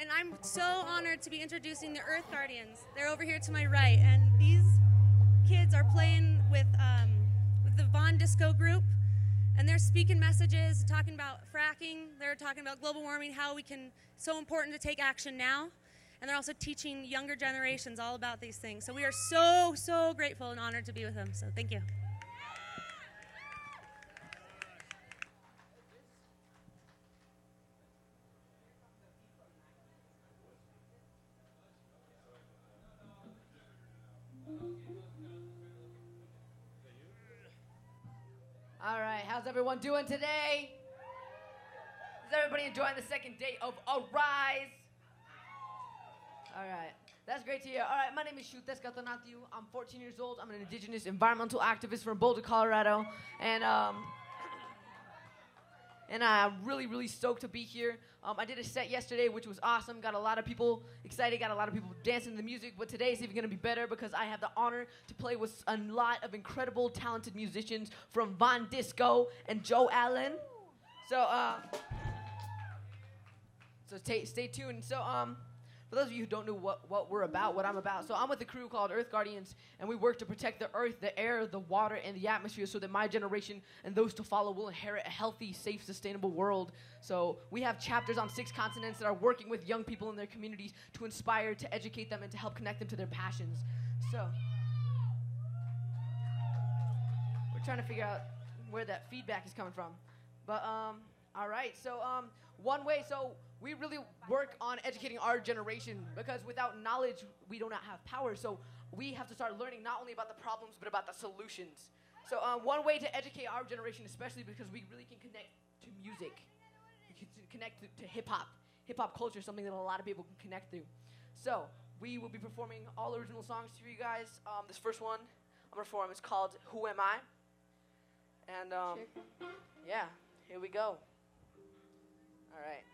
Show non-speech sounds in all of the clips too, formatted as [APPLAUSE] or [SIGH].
And I'm so honored to be introducing the Earth Guardians. They're over here to my right, and these kids are playing with, um, with the Von Disco group, and they're speaking messages, talking about fracking. They're talking about global warming, how we can so important to take action now. And they're also teaching younger generations all about these things. So we are so so grateful and honored to be with them. So thank you. Everyone doing today? Is everybody enjoying the second day of Arise? All right, that's great to hear. All right, my name is Xiuhtezcatl Tonatiuh. I'm 14 years old. I'm an indigenous environmental activist from Boulder, Colorado, and um, and I'm really, really stoked to be here. Um, I did a set yesterday, which was awesome. Got a lot of people excited, got a lot of people dancing to the music. But today is even going to be better because I have the honor to play with a lot of incredible, talented musicians from Von Disco and JoeAlan. So, uh, so stay, stay tuned. So, um, for those of you who don't know what, what we're about, what I'm about, so I'm with a crew called Earth Guardians, and we work to protect the earth, the air, the water, and the atmosphere so that my generation and those to follow will inherit a healthy, safe, sustainable world. So we have chapters on six continents that are working with young people in their communities to inspire, to educate them, and to help connect them to their passions. So we're trying to figure out where that feedback is coming from. But um, all right, so um, one way, so we really work on educating our generation because without knowledge, we do not have power. So we have to start learning not only about the problems, but about the solutions. So um, one way to educate our generation, especially because we really can connect to music, we can connect to, to hip hop. Hip hop culture is something that a lot of people can connect to. So we will be performing all original songs for you guys. Um, this first one I'm gonna perform is called "Who Am I," and um, yeah, here we go. All right.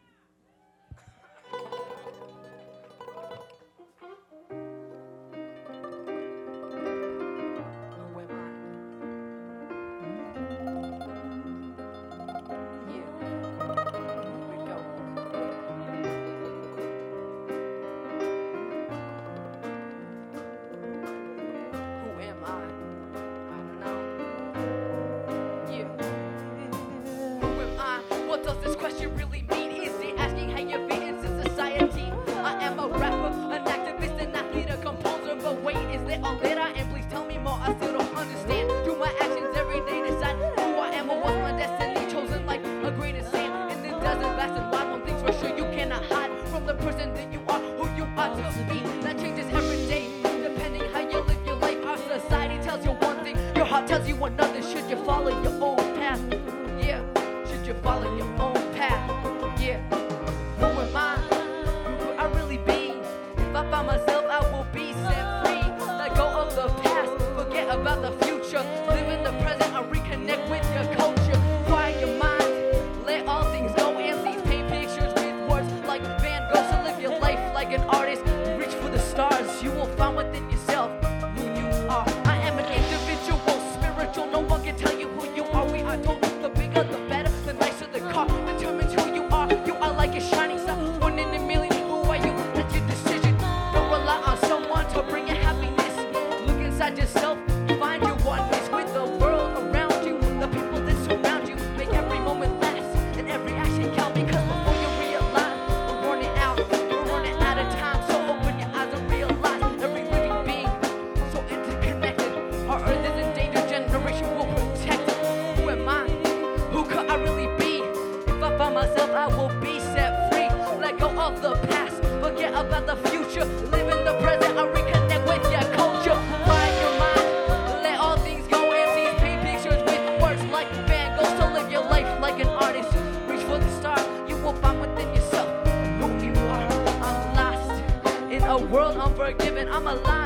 World unforgiven. I'm alive,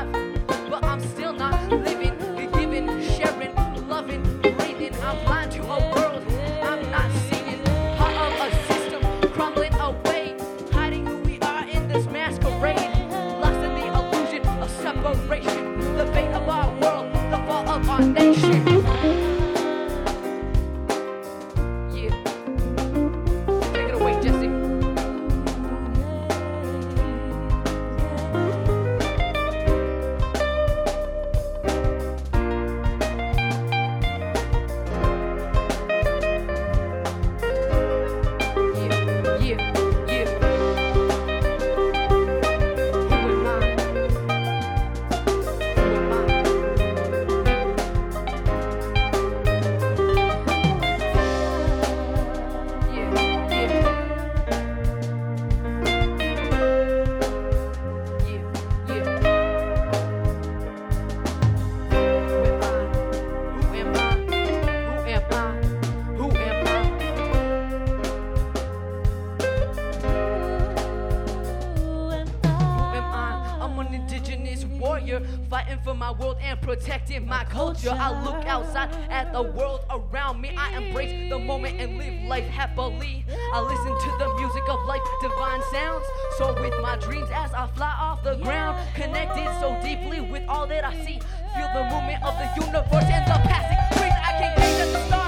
my world and protecting my culture. I look outside at the world around me. I embrace the moment and live life happily. I listen to the music of life, divine sounds. So with my dreams as I fly off the ground, connected so deeply with all that I see. Feel the movement of the universe and the passing breeze. I can gaze at the stars,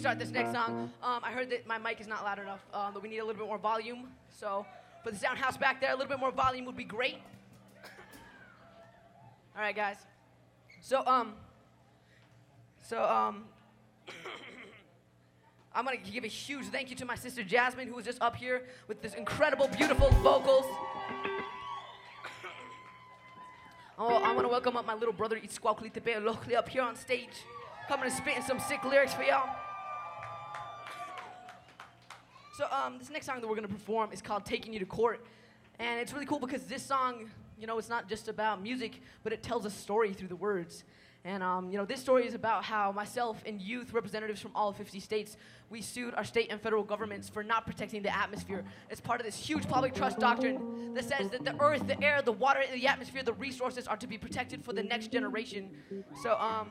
start this next song, um, I heard that my mic is not loud enough, um, that we need a little bit more volume. So, for the sound house back there, a little bit more volume would be great. All right, guys. So, um, so, um, [COUGHS] I'm gonna give a huge thank you to my sister Jasmine, who was just up here with this incredible, beautiful vocals. [COUGHS] Oh, I want to welcome up my little brother Itzcuauhtli Tepe Lokli up here on stage, coming and spitting some sick lyrics for y'all. So, um, this next song that we're gonna perform is called "Taking You to Court," and it's really cool because this song, you know, it's not just about music, but it tells a story through the words. And um, you know, this story is about how myself and youth representatives from all 50 states, we sued our state and federal governments for not protecting the atmosphere as part of this huge public trust doctrine that says that the earth, the air, the water, the atmosphere, the resources are to be protected for the next generation. So um,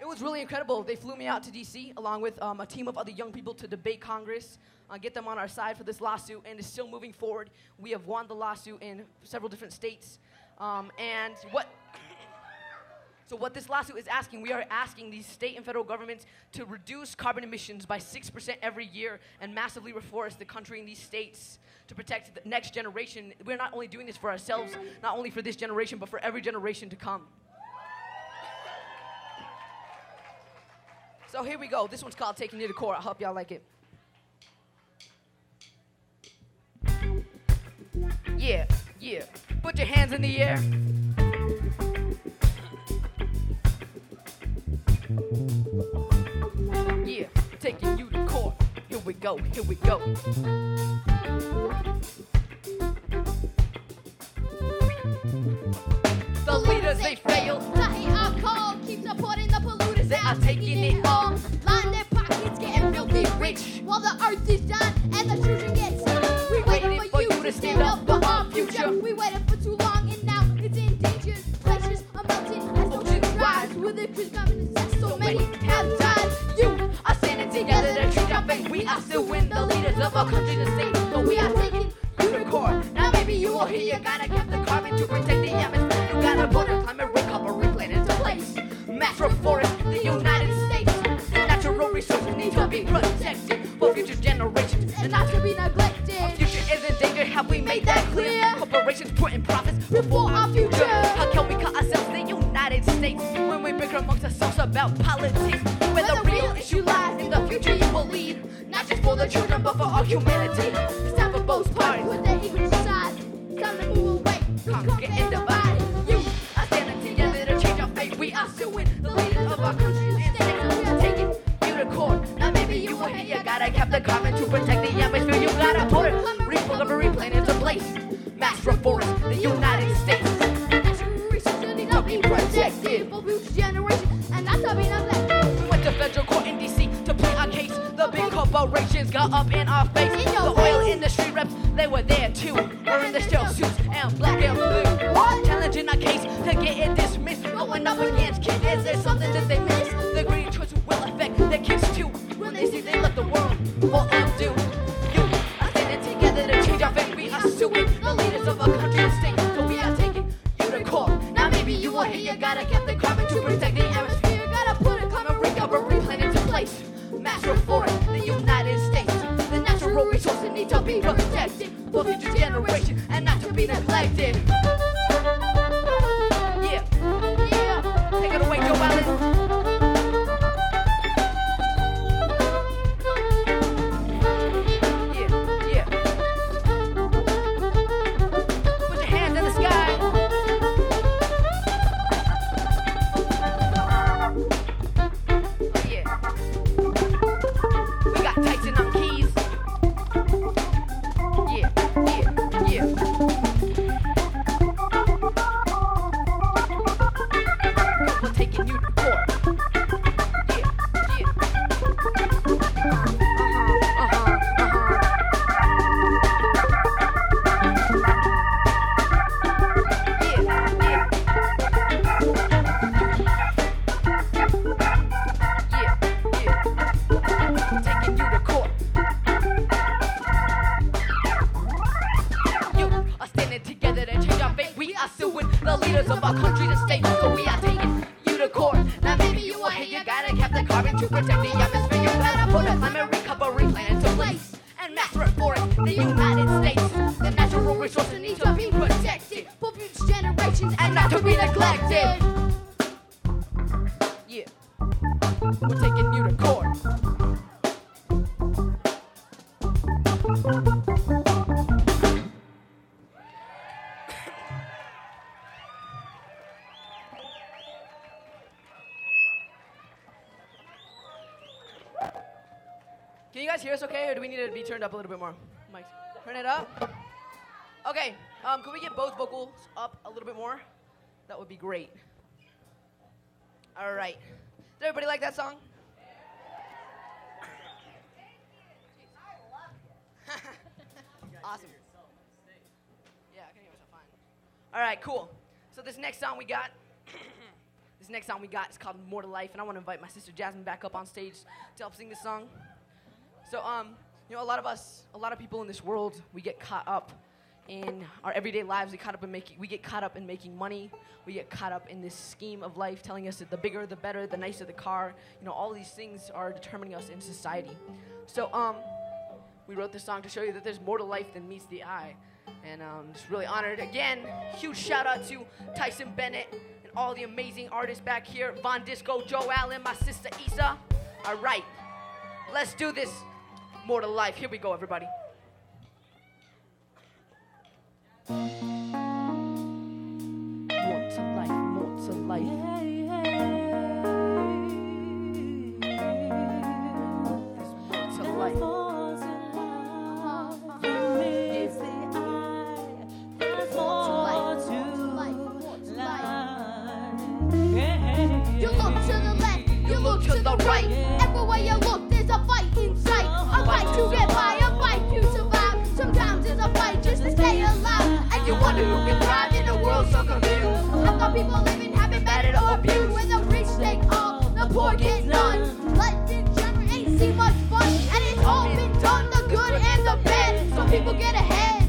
it was really incredible. They flew me out to DC along with um, a team of other young people to debate Congress, uh, get them on our side for this lawsuit, and it's still moving forward. We have won the lawsuit in several different states. Um, and what [COUGHS] so what this lawsuit is asking, we are asking these state and federal governments to reduce carbon emissions by 6% every year and massively reforest the country in these states to protect the next generation. We're not only doing this for ourselves, not only for this generation, but for every generation to come. So here we go. This one's called Taking You to Court. I hope y'all like it. Yeah, yeah. Put your hands in the air. Yeah, taking you to court. Here we go, here we go. The leaders, they failed. Tahi our call keeps supporting the are taking it all. Line their pockets, getting filthy rich. While the earth is done and the children get sick. We waited for you to stand up for our future. We waited for too long and now it's in danger. Glaciers are melting as oceans rise. With the crews coming so many have died. You are standing together to treat our fate. We are still in the leaders of our country to state. Neglected. Future is in danger, have we made that clear? Corporations putting profits before our future. How can we call ourselves the United States when we bicker amongst ourselves about politics? Where the real issue lies in the future you will lead, not just for the children but for all humanity. The carbon to protect the atmosphere. Gotta put a Climate recovery plan into place. Mass reform the United States. The natural resources need to be protected for future generations and not to be neglected. Of our country and states. So we are taking you to court. Now maybe you are here, you gotta cap the carbon to protect the be turned up a little bit more? Mike, turn it up. Okay, um, can we get both vocals up a little bit more? That would be great. All right. Did everybody like that song? [LAUGHS] awesome. Yeah, I can hear myself fine. All right, cool. So this next song we got, [CLEARS THROAT] this next song we got is called "More to Life," and I want to invite my sister Jasmine back up on stage to help sing this song. So, um, you know, a lot of us, a lot of people in this world, we get caught up in our everyday lives. We caught up in making, we get caught up in making money. We get caught up in this scheme of life, telling us that the bigger, the better, the nicer the car. You know, all these things are determining us in society. So, um, we wrote this song to show you that there's more to life than meets the eye. And um, just really honored. Again, huge shout out to Tyson Bennett and all the amazing artists back here. Von Disco, JoeAlan, my sister Isa. All right, let's do this. More to life. Here we go, everybody. More to life, more to life. There's more to life. You look to the left, you look to the right. Wonder can thrive in a world so confused. I thought people living having better or abused. When the rich take all, the poor get none. Let degenerate ain't see much fun. And it's all been done, the good and the bad. Some people get ahead,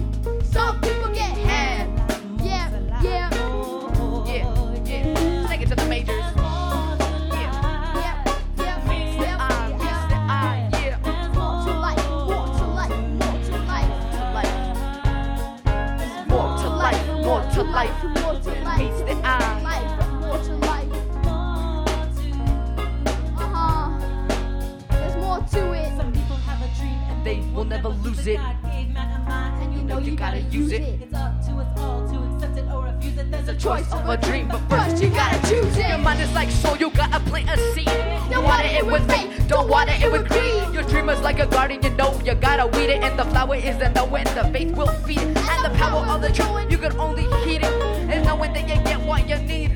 never lose it. God gave man a mind, And you know you gotta use it. It's up to us all to accept it or refuse it. There's a Choice of a dream, but first you gotta choose it. Your mind is like soil, you gotta plant a seed. Don't water it with faith, don't water it with greed. Your dream is like a garden, you know you gotta weed it. And the flower is in the wind, the faith will feed it. And the power of the truth, you can only heed it. And knowing that you get what you need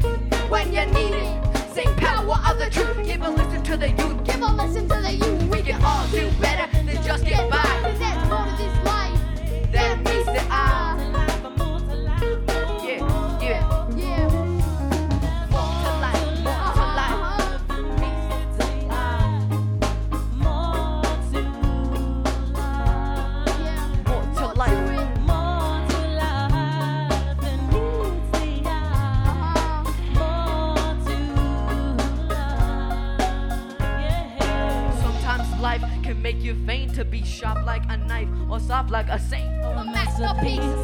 when you need it. Same power of the truth, give a listen to the youth. Give a listen to the youth. We can all do better us up like a saint. A masterpiece.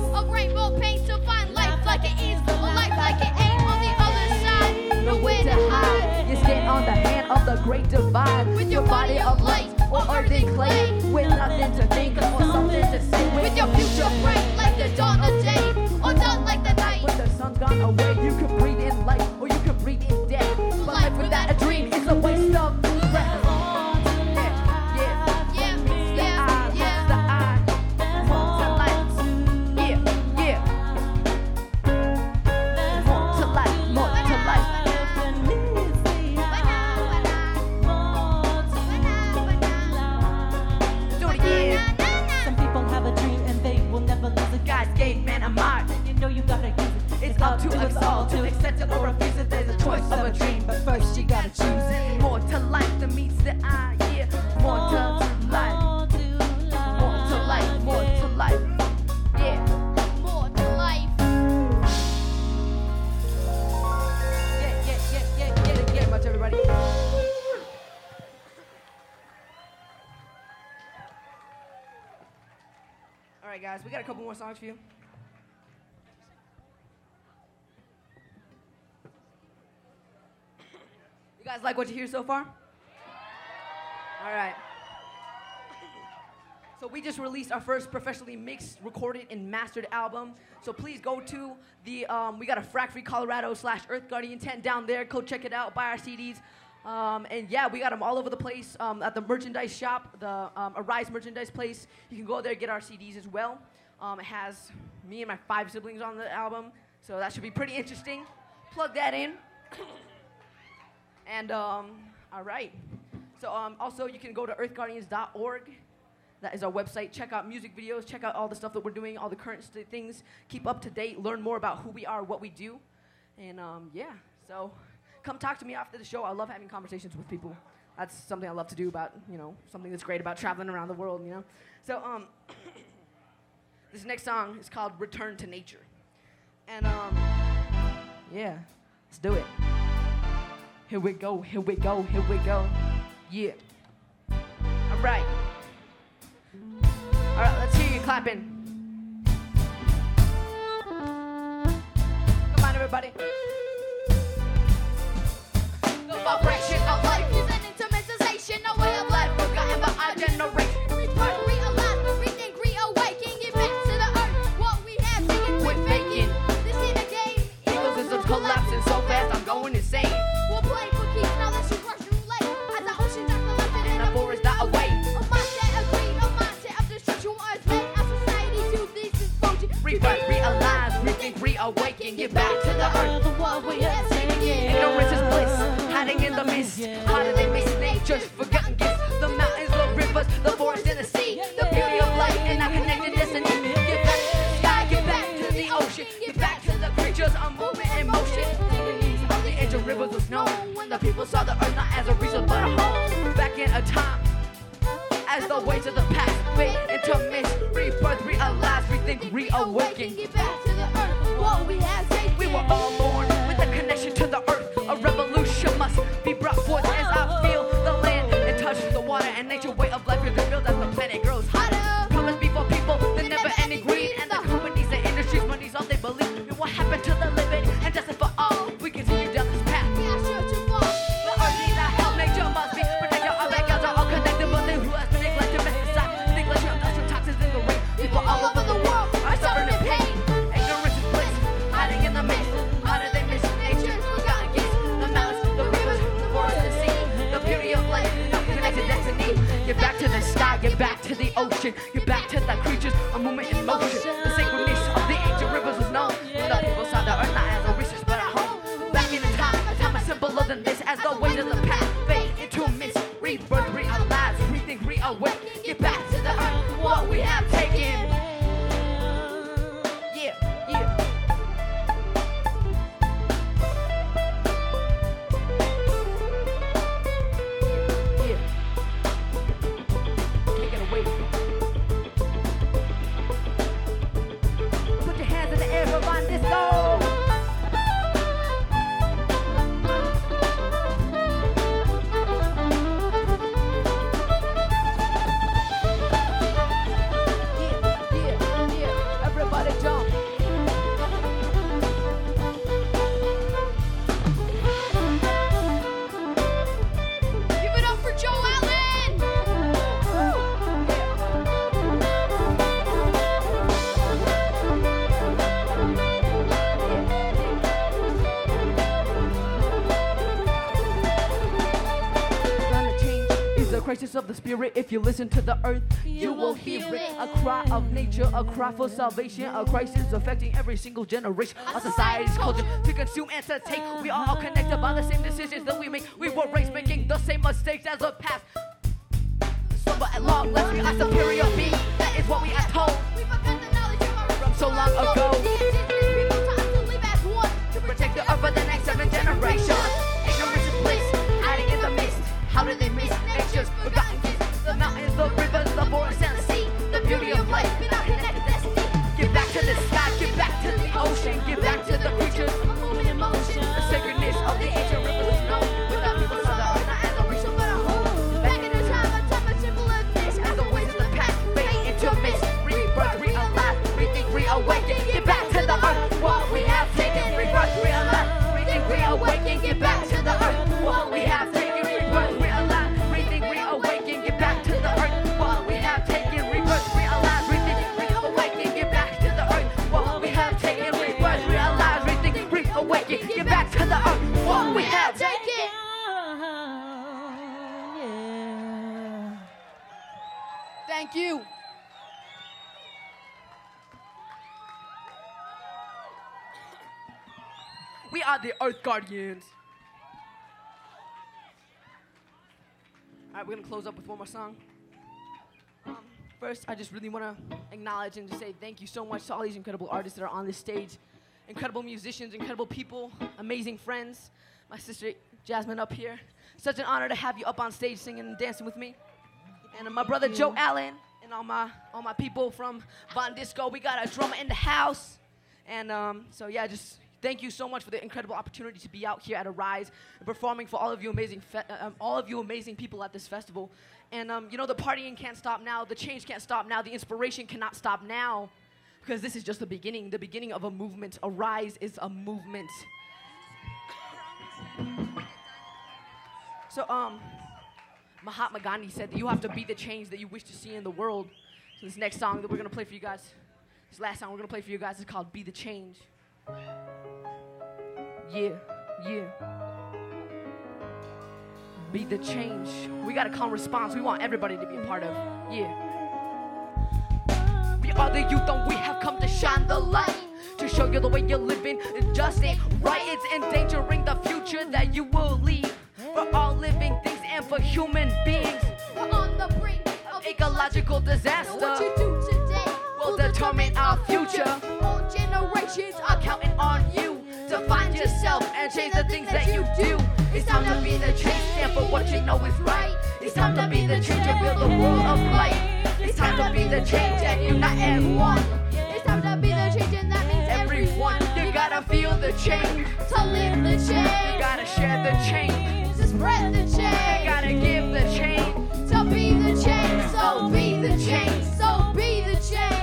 guys like what you hear so far? All right. So we just released our first professionally mixed, recorded, and mastered album. So please go to the um, we got a Frack Free Colorado slash Earth Guardian tent down there. Go check it out. Buy our CDs. Um, and yeah, we got them all over the place um, at the merchandise shop, the um, Arise merchandise place. You can go there get our CDs as well. Um, it has me and my five siblings on the album, so that should be pretty interesting. Plug that in. And um, all right. So um, also, you can go to earthguardians.org. That is our website. Check out music videos. Check out all the stuff that we're doing, all the current st- things. Keep up to date. Learn more about who we are, what we do. And um, yeah, so come talk to me after the show. I love having conversations with people. That's something I love to do about, you know, something that's great about traveling around the world, you know. So um, [COUGHS] this next song is called Return to Nature. And um, yeah, let's do it. Here we go, here we go, here we go. Yeah. All right. All right, let's hear you clapping. Come on, everybody. Spirit. If you listen to the earth, you will hear it. A cry of nature, a cry for salvation, a crisis affecting every single generation. Our society's culture to consume and to take. We are all connected by the same decisions that we make. We were raised making the same mistakes as the past. So, but at long last, we are superior being. That is what we are told. We forgot the knowledge From so long ago. People taught to live as one. to protect the earth for the next seven generations. Earth Guardians. All right, we're gonna close up with one more song. Um, first, I just really want to acknowledge and just say thank you so much to all these incredible artists that are on this stage, incredible musicians, incredible people, amazing friends. My sister Jasmine up here. Such an honor to have you up on stage singing and dancing with me and my brother JoeAlan, and all my all my people from Von Disco. We got a drummer in the house, and um, so yeah, just thank you so much for the incredible opportunity to be out here at Arise and performing for all of you amazing fe- uh, um, all of you amazing people at this festival. And um, you know the partying can't stop now, the change can't stop now, the inspiration cannot stop now, because this is just the beginning, the beginning of a movement. Arise is a movement. So um. Mahatma Gandhi said that you have to be the change that you wish to see in the world. So this next song that we're gonna play for you guys, this last song we're gonna play for you guys is called "Be the Change." Yeah, yeah. Be the change. We got a calm response. We want everybody to be a part of. Yeah. We are the youth and we have come to shine the light to show you the way you're living. It just ain't right. It's endangering the future that you will leave for all living things and for human beings. We're on the brink of Ecological disaster you will determine our future. All generations are counting on you to find yourself and change the things that you do. It's time to be the change, stand for what you know is right. It's time to be the change and build a world of light. It's time to be the change and unite as one. It's time to be the change, and that means Everyone, you gotta feel the change. to live the change. You gotta share the change. to spread the change. You gotta give the change. to be the change. So be the change. So be the change.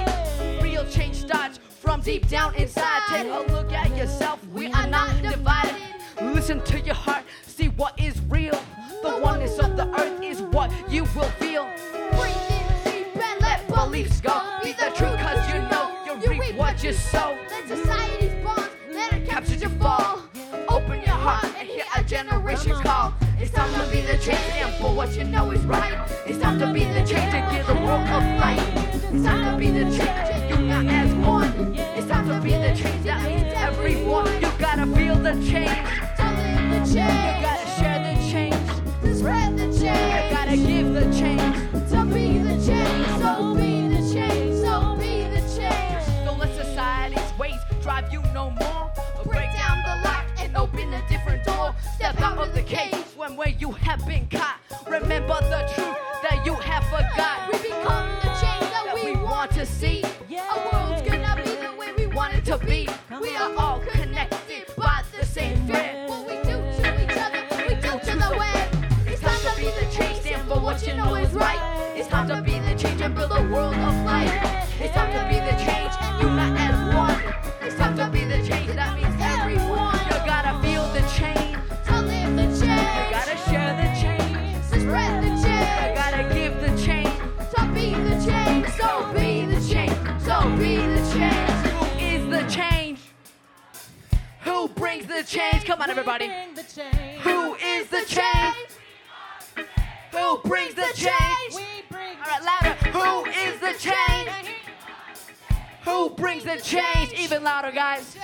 Change starts from deep down inside. Take a look at yourself. We are not divided. Listen to your heart. See what is real. The oneness of the earth is what you will feel. Breathe in deep and let Beliefs go. Be the truth, cause you know you reap what you sow. Let society's bonds let it capture your fall. Open your heart and hear a generation call. It's time to be the change, stand for what you know is right. It's time to be the change and give the world a light. It's time to be the change and unite as one. It's time to be the change that means everyone. You gotta feel the change. Who brings the change? Even louder, guys.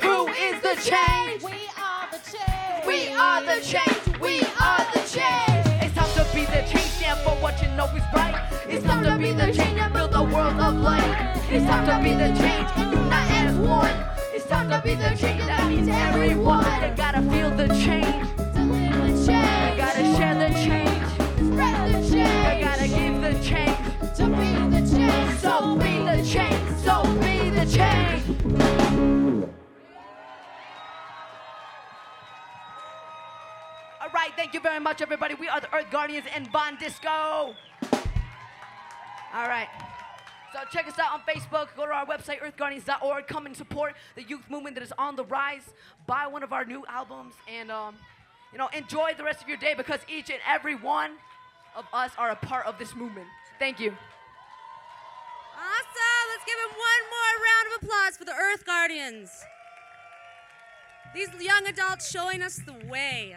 Who is the change? We are the change. We are the change. We are the change. It's time to be the change. Stand for what you know is right. It's time to be the change and build a world of light. It's time to be the change and unite as one. It's time to be the change that means everyone. You gotta feel the change. To the You change. gotta share the change. Spread the change. gotta give the change. To be the change. So be thank you very much, everybody. We are the Earth Guardians and Von Disco. All right. So check us out on Facebook. Go to our website, earthguardians.org. Come and support the youth movement that is on the rise. Buy one of our new albums and, um, you know, enjoy the rest of your day because each and every one of us are a part of this movement. Thank you. Awesome! Let's give him one more round of applause for the Earth Guardians. These young adults showing us the way.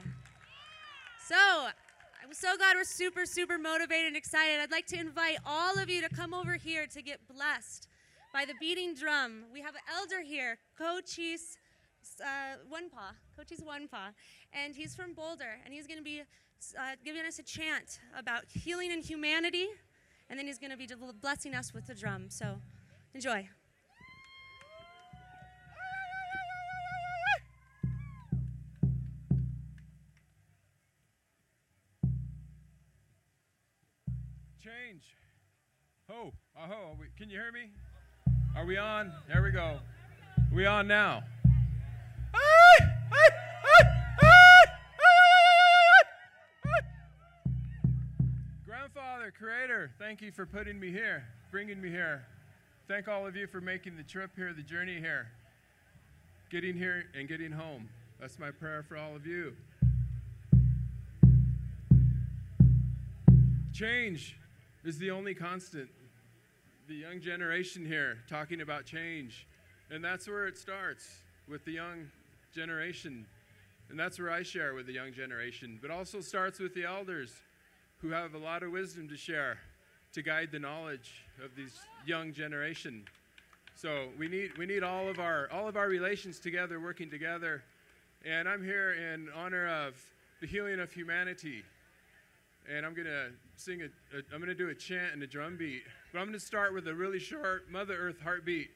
So, I'm so glad we're super, super motivated and excited. I'd like to invite all of you to come over here to get blessed by the beating drum. We have an elder here, Cochise uh, One Paw, Cochise One Paw, and he's from Boulder, and he's going to be uh, giving us a chant about healing and humanity, and then he's going to be blessing us with the drum. So, enjoy. Uh-huh, we, can you hear me? Are we on? There we go. we on now? Grandfather, Creator, thank you for putting me here, bringing me here. Thank all of you for making the trip here, the journey here, getting here and getting home. That's my prayer for all of you. Change is the only constant. The young generation here talking about change. And that's where it starts with the young generation. And that's where I share with the young generation. But also starts with the elders who have a lot of wisdom to share to guide the knowledge of this young generation. So we need we need all of our all of our relations together working together. And I'm here in honor of the healing of humanity and I'm gonna sing a, a I'm gonna do a chant and a drum beat. But I'm gonna start with a really short Mother Earth heartbeat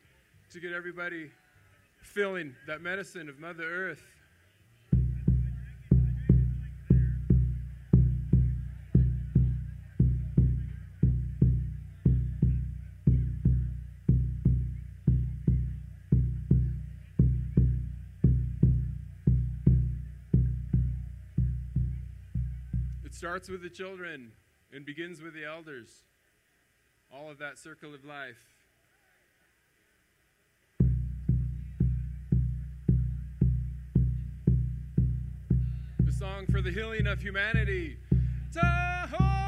to get everybody feeling that medicine of Mother Earth. Starts with the children and begins with the elders. All of that circle of life. The song for the healing of humanity. Tahoe,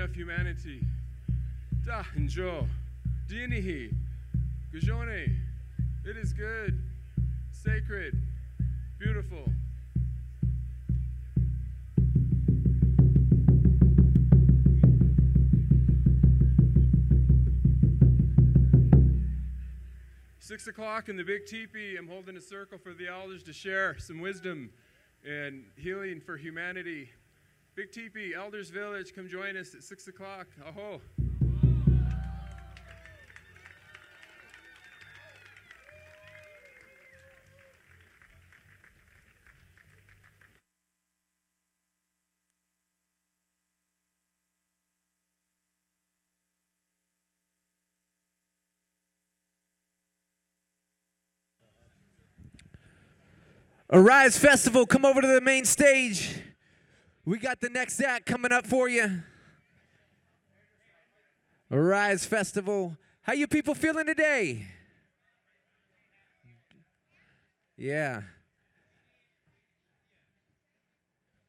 of humanity. Da njo, dinihi, gajone. It is good, sacred, beautiful. Six o'clock in the big teepee, I'm holding a circle for the elders to share some wisdom and healing for humanity. Big teepee, Elders Village, come join us at six o'clock. Aho. Arise Festival, come over to the main stage. We got the next act coming up for you. Rise Festival. How you people feeling today? Yeah.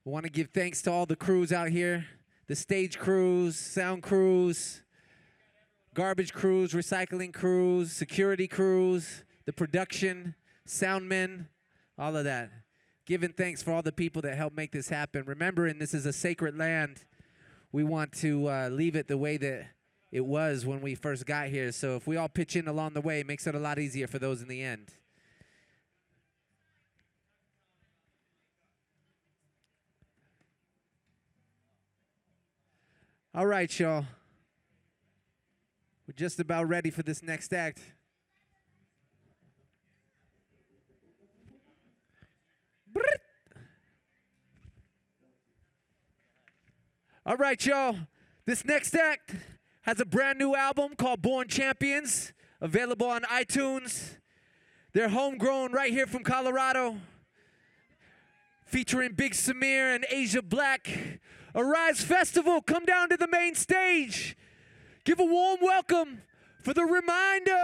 Want to give thanks to all the crews out here, the stage crews, sound crews, garbage crews, recycling crews, security crews, the production, sound men, all of that. Giving thanks for all the people that helped make this happen. Remembering this is a sacred land, we want to uh, leave it the way that it was when we first got here. So if we all pitch in along the way, it makes it a lot easier for those in the end. All right, y'all. We're just about ready for this next act. All right, y'all. This next act has a brand new album called Born Champions, available on iTunes. They're homegrown right here from Colorado, featuring Big Samir and Aja Black. Arise Festival, come down to the main stage. Give a warm welcome for the reminder.